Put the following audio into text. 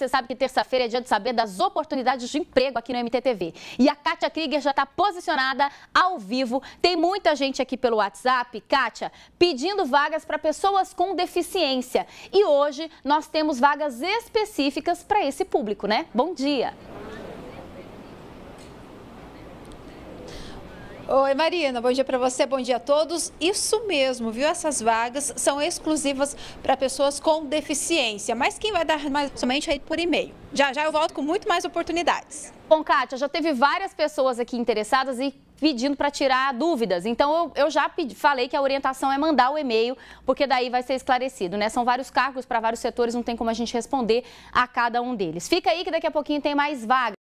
Você sabe que terça-feira é dia de saber das oportunidades de emprego aqui no MTTV. E a Kátia Krieger já está posicionada ao vivo. Tem muita gente aqui pelo WhatsApp, Kátia, pedindo vagas para pessoas com deficiência. E hoje nós temos vagas específicas para esse público, né? Bom dia! Oi, Marina, bom dia para você, bom dia a todos. Isso mesmo, viu? Essas vagas são exclusivas para pessoas com deficiência, mas quem vai dar mais somente aí por e-mail. Já já eu volto com muito mais oportunidades. Bom, Kátia, já teve várias pessoas aqui interessadas e pedindo para tirar dúvidas. Então, eu, eu já pedi, falei que a orientação é mandar o e-mail, porque daí vai ser esclarecido, né? São vários cargos para vários setores, não tem como a gente responder a cada um deles. Fica aí que daqui a pouquinho tem mais vagas.